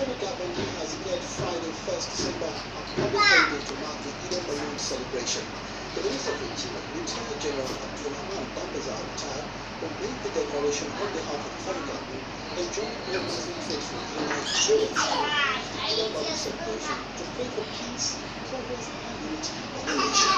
Islamic government has declared Friday, 1st December, a public holiday to mark the Eid-el-Maulud celebration. The Minister of Interior, Lieutenant General Abdulrahman Dambazau Mutar, who made the declaration on behalf of Islamic Carpentry and joined the organization in Nigeria the Eid-el-Maulud celebration to pray for peace, progress, and unity of the nation.